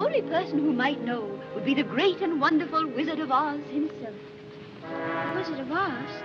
The only person who might know would be the great and wonderful Wizard of Oz himself. Wizard of Oz?